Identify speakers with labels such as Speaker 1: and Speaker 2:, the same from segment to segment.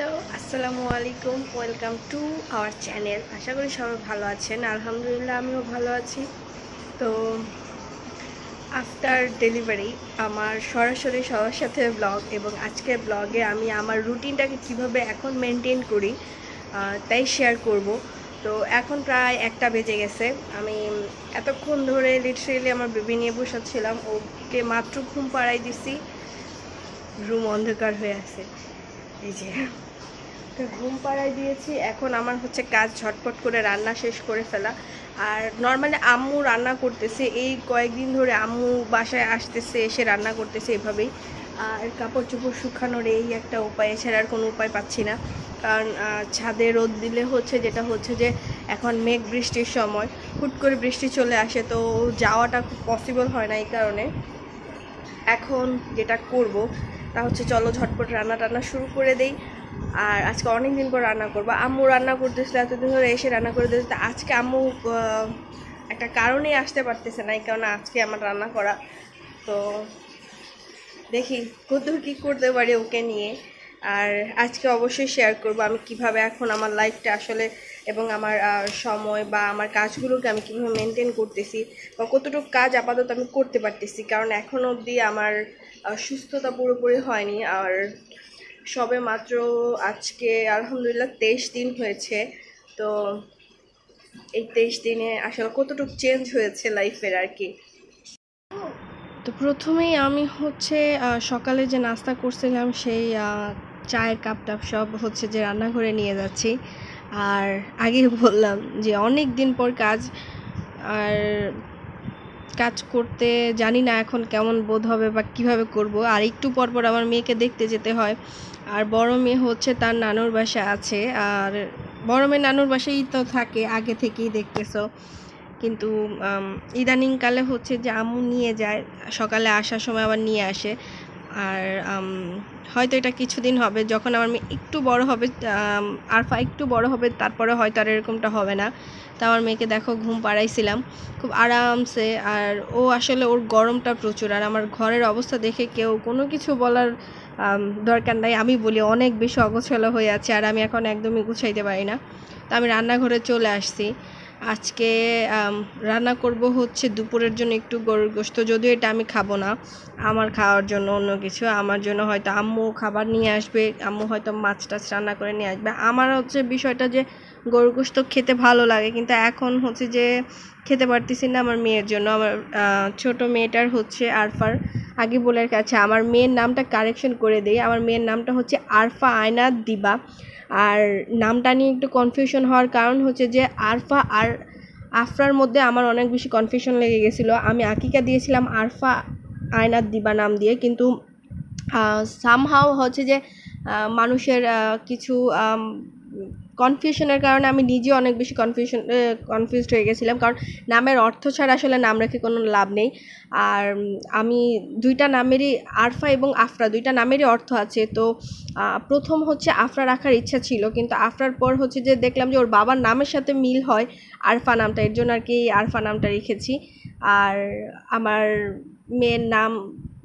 Speaker 1: Hello, আসসালামু আলাইকুম, welcome to our channel. আশা করি সবাই ভালো আছেন। আলহামদুলিল্লাহ, আমিও ভালো আছি। তো আফটার ডেলিভারি আমার সরাসরি সবার সাথে ব্লগ এবং আজকের ব্লগে আমি আমার রুটিনটাকে কীভাবে এখন মেনটেন করি তাই শেয়ার করব। তো, এখন প্রায় একটা বেজে গেছে। আমি এতক্ষণ ধরে লিটারেলি আমার বেবি নিয়ে বসাচ্ছিলাম ওকে মাত্র ঘুম পাড়াই দিছি। রুম অন্ধকার হয়ে আছে। এই যে। তো ঘুম পাড়ায় দিয়েছি। এখন আমার হচ্ছে কাজ ঝটপট করে রান্না শেষ করে ফেলা। আর নর্মালি আম্মু রান্না করতেছে, এই কয়েকদিন ধরে আম্মু বাসায় আসতেছে, এসে রান্না করতেছে এভাবেই। আর কাপড় চোপড় শুকানোর এই একটা উপায়, এছাড়া আর কোনো উপায় পাচ্ছি না। কারণ ছাদে রোদ দিলে হচ্ছে যেটা হচ্ছে যে, এখন মেঘ বৃষ্টির সময়, হুট করে বৃষ্টি চলে আসে তো যাওয়াটা খুব পসিবল হয় না এই কারণে। এখন যেটা করব, তা হচ্ছে চলো ঝটপট রান্না টান্না শুরু করে দেই। আর আজকে অনেক দিন পর রান্না করব। আম্মু রান্না করতেছিল, এতদিন ধরে এসে রান্না করে দিয়েছে। আজকে আম্মু একটা কারণেই আসতে পারতেছে না, এই কারণে আজকে আমার রান্না করা। তো দেখি, কতদূর কী করতে পারি ওকে নিয়ে। আর আজকে অবশ্যই শেয়ার করব আমি কীভাবে এখন আমার লাইফটা আসলে এবং আমার সময় বা আমার কাজগুলোকে আমি কীভাবে মেনটেন করতেছি বা কতটুকু কাজ আপাতত আমি করতে পারতেছি। কারণ এখন অবধি আমার সুস্থতা পুরোপুরি হয়নি। আর সবে মাত্র আজকে আলহামদুলিল্লাহ তেইশ দিন হয়েছে। তো এই তেইশ দিনে আসলে কতটুকু চেঞ্জ হয়েছে লাইফের আর কি? তো প্রথমেই আমি হচ্ছে সকালে যে নাস্তা করছিলাম সেই চায়ের কাপ টাপ সব হচ্ছে যে রান্নাঘরে নিয়ে যাচ্ছি। আর আগে বললাম যে অনেক দিন পর কাজ, আর কাজ করতে জানি না এখন কেমন বোধ হবে বা কীভাবে করব। আর একটু পর পর আমার মেয়েকে দেখতে যেতে হয়। আর বড় মেয়ে হচ্ছে তার নানুর বাসা আছে। আর বড় মেয়ে নানুর বাসায় তো থাকে আগে থেকেই দেখতেছো। কিন্তু আম, ইদানিংকালে হচ্ছে যে আম্মু নিয়ে যায় সকালে আসার সময় আবার নিয়ে আসে। আর হয়তো এটা কিছুদিন হবে যখন আমার মেয়ে একটু বড় হবে আম, আরফা একটু বড় হবে তারপরে হয়তো আর এরকমটা হবে না। তা আমার মেয়েকে দেখো ঘুম পাড়াইছিলাম। খুব আরামসে আর ও আসলে ওর গরমটা প্রচুর। আর আমার ঘরের অবস্থা দেখে কেউ কোনো কিছু বলার আম, দরকার নাই, আমি বলি অনেক বেশি অগোছালো হয়ে আছে আর আমি এখন একদমই গুছাইতে পারি না। তা আমি রান্নাঘরে চলে আসছি। আজকে রান্না করব হচ্ছে দুপুরের জন্য একটু গরুর গোস্ত যদিও এটা আমি খাব না, আমার খাওয়ার জন্য অন্য কিছু, আমার জন্য হয়তো আম্মু খাবার নিয়ে আসবে, আম্মু হয়তো মাছ টাছ রান্না করে নিয়ে আসবে। আমার হচ্ছে বিষয়টা যে গরুর গোস্ত খেতে ভালো লাগে, কিন্তু এখন হচ্ছে যে খেতে পারতেছি না আমার মেয়ের জন্য, আমার ছোট মেয়েটার হচ্ছে আরফার। বলে কাছে। আমার মেয়ের নামটা কারেকশন করে দিই। আমার মেয়ের নামটা হচ্ছে আরফা আয়নাত দিবা। আর নামটা নিয়ে একটু কনফিউশন হওয়ার কারণ হচ্ছে যে আরফা আর আফরার মধ্যে আমার অনেক বেশি কনফিউশন লেগে গেছিল। আমি আকিকা দিয়েছিলাম আরফা আয়নাত দিবা নাম দিয়ে। কিন্তু সামহাও হচ্ছে যে মানুষের কিছু কনফিউশনের কারণে আমি নিজে অনেক বেশি কনফিউশন কনফিউজড হয়ে গেছিলাম। কারণ নামের অর্থ ছাড়া আসলে নাম রেখে কোনো লাভ নেই। আর আমি দুইটা নামেরই আরফা এবং আফরা, দুইটা নামেরই অর্থ আছে। তো প্রথম হচ্ছে আফরা রাখার ইচ্ছা ছিল, কিন্তু আফরার পর হচ্ছে যে দেখলাম যে ওর বাবার নামের সাথে মিল হয় আরফা নামটা, এর জন্য আর কি আরফা নামটা রেখেছি। আর আমার মেয়ের নাম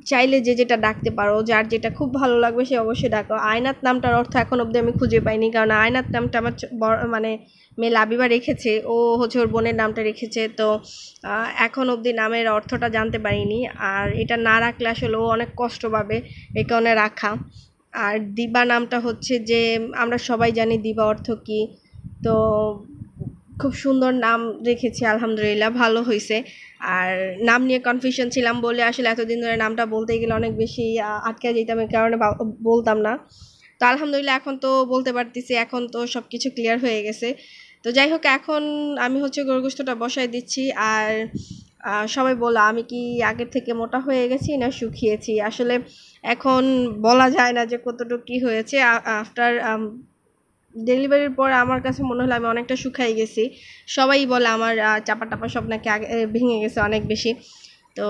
Speaker 1: চাইলে যে যেটা ডাকতে পারো, যার যেটা খুব ভালো লাগবে সে অবশ্যই ডাকো। আয়নাত নামটার অর্থ এখন অবধি আমি খুঁজে পাইনি, কারণ আয়নাত নামটা আমার মানে মেয়ে লাবিবা রেখেছে, ও হচ্ছে ওর বোনের নামটা রেখেছে, তো এখন অবধি নামের অর্থটা জানতে পারিনি। আর এটা না রাখলে আসলে ও অনেক কষ্ট পাবে এই কারণে রাখা। আর দিবা নামটা হচ্ছে যে, আমরা সবাই জানি দিবা অর্থ কী, তো খুব সুন্দর নাম রেখেছি, আলহামদুলিল্লাহ, ভালো হয়েছে আর নাম নিয়ে কনফিউশন ছিলাম বলে আসলে এতদিন ধরে নামটা বলতে গেলে অনেক বেশি আটকে যেতাম এই কারণে বলতাম না। তো আলহামদুলিল্লাহ এখন তো বলতে পারতেছি, এখন তো সব কিছু ক্লিয়ার হয়ে গেছে। তো যাই হোক, এখন আমি হচ্ছে গরুগোস্তটা বসাই দিচ্ছি। আর সবাই বলা, আমি কি আগের থেকে মোটা হয়ে গেছি না শুকিয়েছি? আসলে এখন বলা যায় না যে কতটুকু কী হয়েছে। আফটার ডেলিভারির পর আমার কাছে মনে হলো আমি অনেকটা শুকাই গেছি। সবাই বলে আমার চাপা টাপা সব নাকি আগে ভেঙে গেছে অনেক বেশি। তো,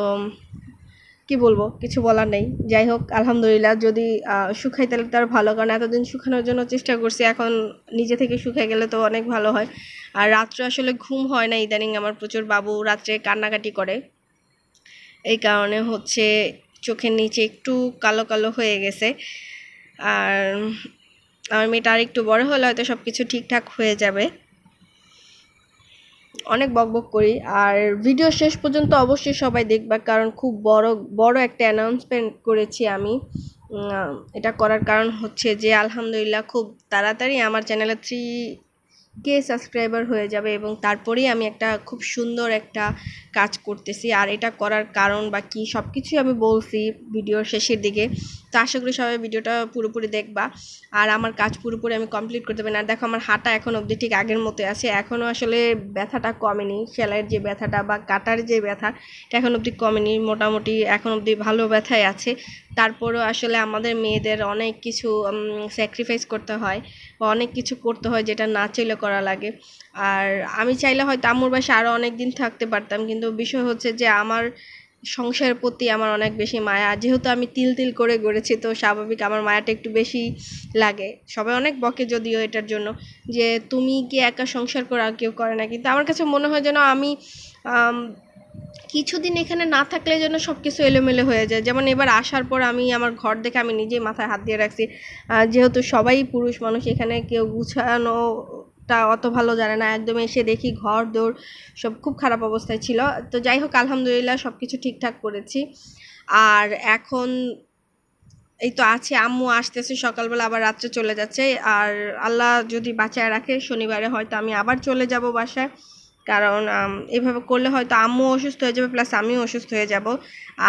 Speaker 1: কি বলব, কিছু বলার নেই। যাই হোক, আলহামদুলিল্লাহ, যদি শুকাই তাহলে তো আর ভালো, কারণ এতদিন শুকানোর জন্য চেষ্টা করছি। এখন নিজে থেকে শুকাই গেলে তো অনেক ভালো হয়। আর রাত্রে আসলে ঘুম হয় না, ইদানিং আমার প্রচুর বাবু রাত্রে কান্নাকাটি করে। এই কারণে হচ্ছে চোখের নিচে একটু কালো কালো হয়ে গেছে। আর আমার মেয়েটা আর একটু বড় হলে হয়তো সব কিছু ঠিকঠাক হয়ে যাবে। অনেক বকবক করি। আর ভিডিও শেষ পর্যন্ত অবশ্যই সবাই দেখবা, কারণ খুব বড় বড় একটা অ্যানাউন্সমেন্ট করেছি আমি। এটা করার কারণ হচ্ছে যে, আলহামদুলিল্লাহ খুব তাড়াতাড়ি আমার চ্যানেলে থ্রি কে সাবস্ক্রাইবার হয়ে যাবে এবং তারপরেই আমি একটা খুব সুন্দর একটা কাজ করতেছি। আর এটা করার কারণ বা কি সব কিছুই আমি বলছি ভিডিওর শেষের দিকে। তো আশা করি সবাই ভিডিওটা পুরোপুরি দেখবা। আর আমার কাজ পুরোপুরি আমি কমপ্লিট করতে পারি না। দেখো, আমার হাঁটা এখন অবধি ঠিক আগের মতো আছে। এখনও আসলে ব্যথাটা কমেনি। সেলাইয়ের যে ব্যথাটা বা কাটার যে ব্যথা, এটা এখন অবধি কমেনি। মোটামুটি এখন অবধি ভালো ব্যথাই আছে। তারপরেও আসলে আমাদের মেয়েদের অনেক কিছু স্যাক্রিফাইস করতে হয় বা অনেক কিছু করতে হয় যেটা না চাইলে করা লাগে। আর আমি চাইলে হয়তো আম্মুর বাসায় আরও অনেক দিন থাকতে পারতাম, কিন্তু বিষয় হচ্ছে যে আমার সংসারের প্রতি আমার অনেক বেশি মায়া। যেহেতু আমি তিল তিল করে গড়েছি, তো স্বাভাবিক আমার মায়াটা একটু বেশি লাগে। সবাই অনেক বকে যদিও এটার জন্য, যে তুমি কি একা সংসার করে আর কেউ করে না। কিন্তু আমার কাছে মনে হয় যেন আমি কিছুদিন এখানে না থাকলে যেন সব কিছু এলোমেলো হয়ে যায়। যেমন এবার আসার পর আমি আমার ঘর দেখে আমি নিজেই মাথায় হাত দিয়ে রাখছি। যেহেতু সবাই পুরুষ মানুষ, এখানে কেউ গুছানো টা অত ভালো জানে না। একদম এসে দেখি ঘর দৌড় সব খুব খারাপ অবস্থায় ছিল। তো যাই হোক, আলহামদুলিল্লাহ সব কিছু ঠিকঠাক করেছি। আর এখন এই তো আছে, আম্মু আসতেছে, সকালবেলা আবার রাত্রে চলে যাচ্ছে। আর আল্লাহ যদি বাঁচায় রাখে, শনিবারে হয়তো আমি আবার চলে যাব বাসায়। কারণ এভাবে করলে হয়তো আম্মু অসুস্থ হয়ে যাবে, প্লাস আমিও অসুস্থ হয়ে যাব।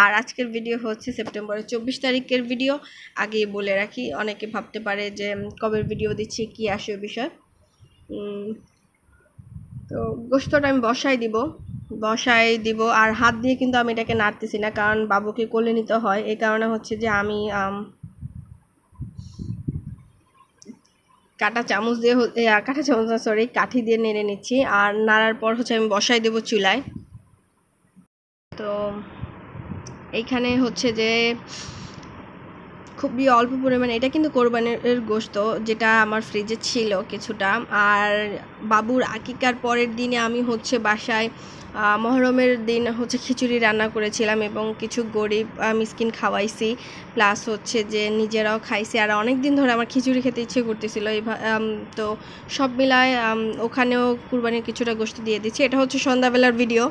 Speaker 1: আর আজকের ভিডিও হচ্ছে সেপ্টেম্বরের চব্বিশ তারিখের ভিডিও। আগে বলে রাখি, অনেকে ভাবতে পারে যে কবের ভিডিও দিচ্ছি, কি আসে বিষয়। তো গোস্তটা আমি বসাই দিব। বসাই দিব আর হাত দিয়ে কিন্তু আমি এটাকে নাড়তেছি না, কারণ বাবুকে কোলে নিতে হয়। এই কারণে হচ্ছে যে আমি কাটা চামচ দিয়ে কাটা চামচ না সরি কাঠি দিয়ে নেড়ে নিচ্ছি। আর নাড়ার পর হচ্ছে আমি বসাই দেবো চুলায়। তো এইখানে হচ্ছে যে খুবই অল্প পরিমাণে, এটা কিন্তু কোরবানের গোস্ত যেটা আমার ফ্রিজে ছিল কিছুটা। আর বাবুর আকিকার পরের দিনে আমি হচ্ছে বাসায় মহরমের দিন হচ্ছে খিচুড়ি রান্না করেছিলাম এবং কিছু গরিব মিসকিন খাওয়াইছি। প্লাস হচ্ছে যে নিজেরাও খাইছি। আর অনেক দিন ধরে আমার খিচুড়ি খেতে ইচ্ছে করতেছিল। তো সব মিলায় ওখানেও কুরবানির কিছুটা গোস্ত দিয়ে দিচ্ছি। এটা হচ্ছে সন্ধ্যাবেলার ভিডিও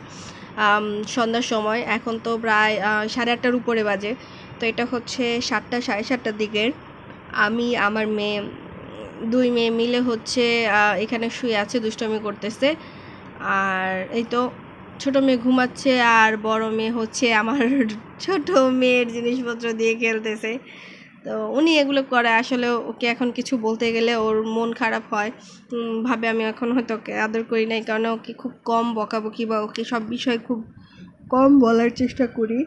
Speaker 1: সন্ধ্যার সময়। এখন তো প্রায় সাড়ে আটটার উপরে বাজে। তো এটা হচ্ছে সাতটা, সাড়ে সাতটার দিকের। আমি, আমার মেয়ে, দুই মেয়ে মিলে হচ্ছে এখানে শুয়ে আছে, দুষ্টমি করতেছে। আর এই তো ছোটো মেয়ে ঘুমাচ্ছে আর বড় মেয়ে হচ্ছে আমার ছোট মেয়ের জিনিসপত্র দিয়ে খেলতেছে। তো উনি এগুলো করে, আসলে ওকে এখন কিছু বলতে গেলে ওর মন খারাপ হয়। ভাবে আমি এখন হয়তো ওকে আদর করি নাই, কারণ ওকে খুব কম বকাবকি বা ওকে সব বিষয় খুব কম বলার চেষ্টা করি।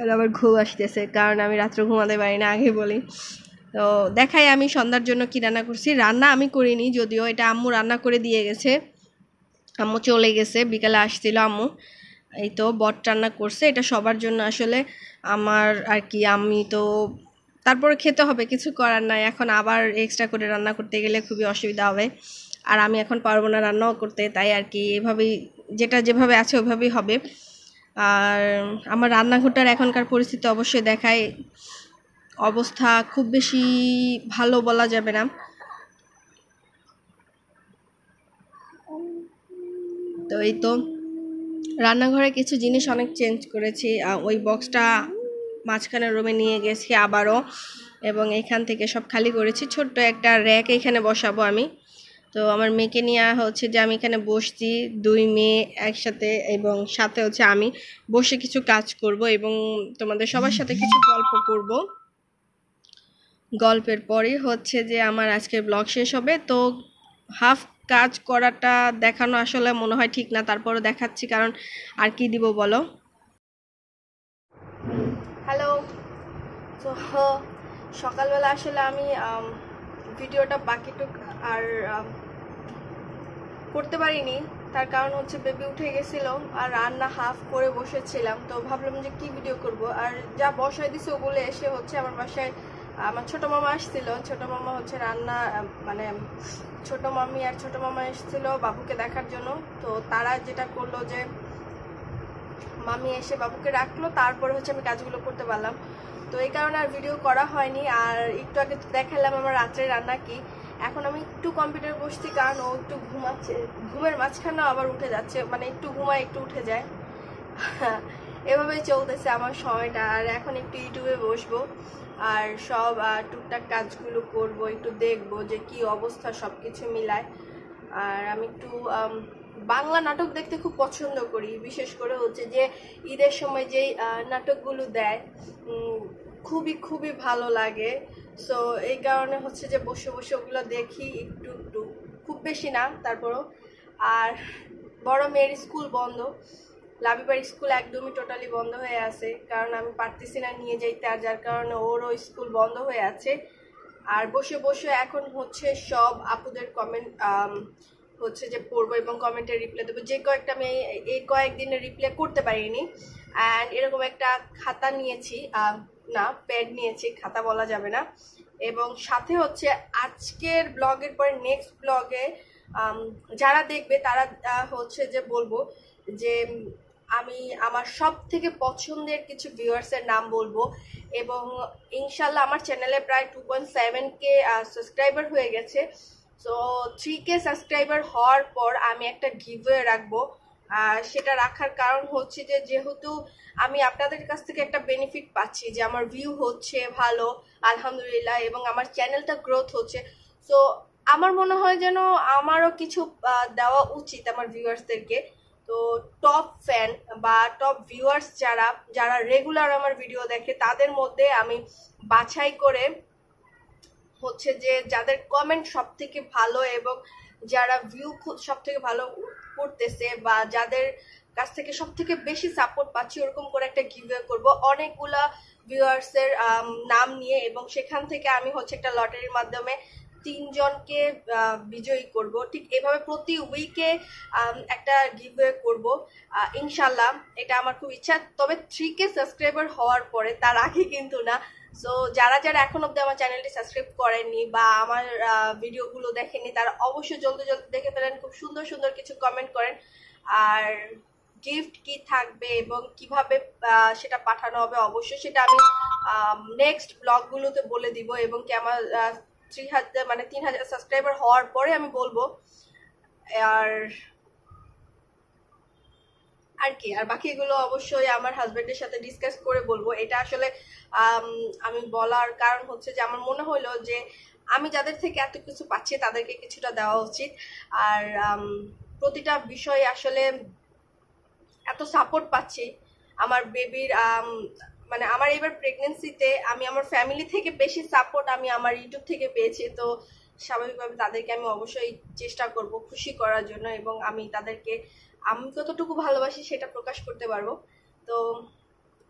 Speaker 1: আর আবার ঘুম আসতেছে, কারণ আমি রাত্রে ঘুমাতে পারি না, আগে বলি। তো দেখাই আমি সন্ধ্যার জন্য কি রান্না করছি। রান্না আমি করিনি, যদিও এটা আম্মু রান্না করে দিয়ে গেছে। আম্মু চলে গেছে, বিকালে আসছিল আম্মু। এই তো বট রান্না করছে, এটা সবার জন্য আসলে আমার আর কি, আমি তো তারপরে খেতে হবে, কিছু করার নাই। এখন আবার এক্সট্রা করে রান্না করতে গেলে খুবই অসুবিধা হবে। আর আমি এখন পারব না রান্নাও করতে, তাই আর কি, এভাবেই যেটা যেভাবে আছে ওইভাবেই হবে। আর আমার রান্নাঘরটার এখনকার পরিস্থিতি অবশ্যই দেখায়। অবস্থা খুব বেশি ভালো বলা যাবে না। তো এই তো, রান্নাঘরে কিছু জিনিস অনেক চেঞ্জ করেছি। ওই বক্সটা মাঝখানে রুমে নিয়ে গেছি আবারও এবং এখান থেকে সব খালি করেছি। ছোট্ট একটা র্যাক এখানে বসাবো আমি। তো আমার মেয়েকে নিয়ে হচ্ছে যে আমি এখানে বসছি, দুই মেয়ে একসাথে এবং সাথে হচ্ছে আমি বসে কিছু কাজ করব এবং তোমাদের সবার সাথে কিছু গল্প করব। গল্পের পরেই হচ্ছে যে আমার আজকের ব্লগ শেষ হবে। তো হাফ কাজ করাটা দেখানো আসলে মনে হয় ঠিক না, তারপরও দেখাচ্ছি কারণ আর কি দিব বলো? হ্যালো। সকালবেলা আসলে আমি ভিডিওটা বাকিটুক আর করতে পারিনি। তার কারণ হচ্ছে বেবি উঠে গেছিল আর রান্না হাফ করে বসেছিলাম। তো ভাবলাম যে কি ভিডিও করব? আর যা বসায় দিছে ওগুলো এসে হচ্ছে আমার বাসায়, আমার ছোট মামা আসছিল। ছোট মামা হচ্ছে রান্না মানে ছোট মামি আর ছোট মামা এসেছিল বাবুকে দেখার জন্য। তো তারা যেটা করল যে, মামি এসে বাবুকে রাখল। তারপরে হচ্ছে আমি কাজগুলো করতে পারলাম। তো এই কারণে আর ভিডিও করা হয়নি। আর একটু আগে দেখালাম আমার রাত্রে রান্না কি। এখন আমি একটু কম্পিউটার বসছি, কারণ ও একটু ঘুমাচ্ছে। ঘুমের মাঝখানেও আবার উঠে যাচ্ছে। মানে একটু ঘুমায়, একটু উঠে যায়। এভাবেই চলতেছে আমার সময়টা। আর এখন একটু ইউটিউবে বসবো। আর সব টুকটাক কাজগুলো করব, একটু দেখব যে কি অবস্থা সব কিছু মিলায়। আর আমি একটু বাংলা নাটক দেখতে খুব পছন্দ করি, বিশেষ করে হচ্ছে যে ঈদের সময় যেই নাটকগুলো দেয় খুবই খুবই ভালো লাগে। সো এই কারণে হচ্ছে যে বসে বসে ওগুলো দেখি একটু একটু। খুব বেশি না, তারপরও। আর বড় মেয়ের স্কুল বন্ধ। লাবিবার স্কুল একদমই টোটালি বন্ধ হয়ে আছে। কারণ আমি পারতেছি না নিয়ে যাইতে, আর যার কারণে ওরও স্কুল বন্ধ হয়ে আছে। আর বসে বসে এখন হচ্ছে সব আপুদের কমেন্ট হচ্ছে যে পড়ব এবং কমেন্টে রিপ্লাই দেবো। যে কয়েকটা আমি এই- কয়েকদিনে রিপ্লাই করতে পারিনি। অ্যান্ড এরকম একটা খাতা নিয়েছি না প্যাড নিয়েছি, খাতা বলা যাবে না। এবং সাথে হচ্ছে আজকের ব্লগের পরে নেক্সট ব্লগে যারা দেখবে তারা হচ্ছে যে বলব যে আমি আমার সব থেকে পছন্দের কিছু ভিউয়ার্সের নাম বলব। এবং ইনশাল্লাহ আমার চ্যানেলে প্রায় two point seven K subscriber হয়ে গেছে। সো থ্রি কে সাবস্ক্রাইবার হওয়ার পর আমি একটা গিভওয়ে রাখব। সেটা রাখার কারণ হচ্ছে যে, যেহেতু আমি আপনাদের কাছ থেকে একটা বেনিফিট পাচ্ছি যে, আমার ভিউ হচ্ছে ভালো, আলহামদুলিল্লাহ, এবং আমার চ্যানেলটা গ্রোথ হচ্ছে। সো আমার মনে হয় যেন আমারও কিছু দেওয়া উচিত আমার ভিউয়ার্সদেরকে তো টপ ফ্যান বা টপ ভিউয়ার্স যারা যারা রেগুলার আমার ভিডিও দেখে, তাদের মধ্যে আমি বাছাই করে হচ্ছে যে যাদের কমেন্ট সব থেকে ভালো এবং যারা ভিউ সব থেকে ভালো করতেছে বা যাদের কাছ থেকে সব থেকে বেশি সাপোর্ট পাচ্ছি, ওরকম করে একটা গিভওয়ে করব। অনেকগুলা ভিউয়ার্সের নাম নিয়ে এবং সেখান থেকে আমি হচ্ছে একটা লটারির মাধ্যমে তিনজনকে বিজয়ী করব। ঠিক এভাবে প্রতি উইকে একটা গিভওয়ে করব। ইনশাল্লাহ এটা আমার খুব ইচ্ছা। তবে থ্রি কে সাবস্ক্রাইবার হওয়ার পরে, তার আগে কিন্তু না সো যারা যারা এখন অব্দি আমার চ্যানেলটি সাবস্ক্রাইব করেননি বা আমার ভিডিওগুলো দেখেননি, তারা অবশ্যই জলদি জলদি দেখে ফেলেন। খুব সুন্দর সুন্দর কিছু কমেন্ট করেন। আর গিফট কি থাকবে এবং কীভাবে সেটা পাঠানো হবে অবশ্যই সেটা আমি নেক্সট ব্লগগুলোতে বলে দিব এবং কি আমার থ্রি হাজার মানে তিন হাজার সাবস্ক্রাইবার হওয়ার পরে আমি বলব। আর আর কি? আর বাকি এগুলো অবশ্যই আমার হাজবেন্ডের সাথে ডিসকাস করে বলব। এটা আসলে, আমি বলার কারণ হচ্ছে যে আমার মনে হলো যে আমি যাদের থেকে এত কিছু পাচ্ছি তাদেরকে কিছুটা দেওয়া উচিত। আর প্রতিটা বিষয়ে আসলে এত সাপোর্ট পাচ্ছি আমার বেবির মানে আমার এবার প্রেগনেন্সিতে আমি আমার ফ্যামিলি থেকে বেশি সাপোর্ট আমি আমার ইউটিউব থেকে পেয়েছি। তো স্বাভাবিকভাবে তাদেরকে আমি অবশ্যই চেষ্টা করব খুশি করার জন্য এবং আমি তাদেরকে আমি কতটুকু ভালোবাসি সেটা প্রকাশ করতে পারব। তো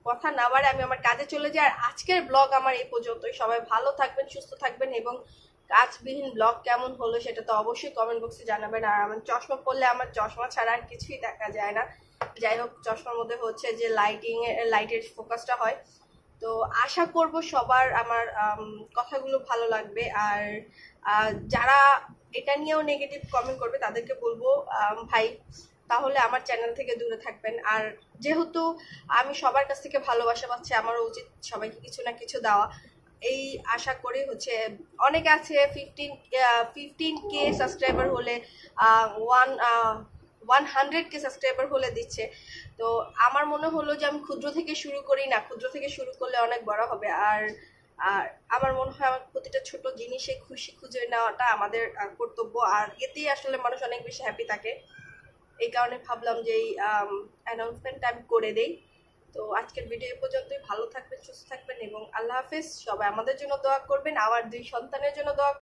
Speaker 1: কথা না বাড়ে আমি আমার কাজে চলে যাই। আর আজকের ব্লগ আমার এই পর্যন্তই। সবাই ভালো থাকবেন, সুস্থ থাকবেন এবং কাজবিহীন ব্লগ কেমন হলো সেটা তো অবশ্যই কমেন্ট বক্সে জানাবেন। আর আমার চশমা পরলে আমার চশমা ছাড়া আর কিছুই দেখা যায় না। যাই হোক, চশমার মধ্যে হচ্ছে যে লাইটিং লাইটের ফোকাসটা হয়। তো আশা করব সবার আমার কথাগুলো ভালো লাগবে। আর যারা এটা নিয়েও নেগেটিভ কমেন্ট করবে তাদেরকে বলব ভাই তাহলে আমার চ্যানেল থেকে দূরে থাকবেন। আর যেহেতু আমি সবার কাছ থেকে ভালোবাসা পাচ্ছি, আমারও উচিত সবাইকে কিছু না কিছু দেওয়া। এই আশা করে হচ্ছে অনেকে আছে ফিফটিন ফিফটিন কে সাবস্ক্রাইবার হলে one one hundred K subscriber হলে দিচ্ছে। তো আমার মনে হলো যে আমি ক্ষুদ্র থেকে শুরু করি না, ক্ষুদ্র থেকে শুরু করলে অনেক বড় হবে। আর আর আমার মনে হয় আমার প্রতিটা ছোট জিনিসে খুশি খুঁজে নেওয়াটা আমাদের কর্তব্য। আর এতেই আসলে মানুষ অনেক বেশি হ্যাপি থাকে। এই কারণে ভাবলাম যে এই অ্যানাউন্সমেন্টটা আমি করে দেই। তো আজকের ভিডিও পর্যন্তই। ভালো থাকবেন, সুস্থ থাকবেন এবং আল্লাহ হাফেজ। সবাই আমাদের জন্য দোয়া করবেন, আমার দুই সন্তানের জন্য দোয়া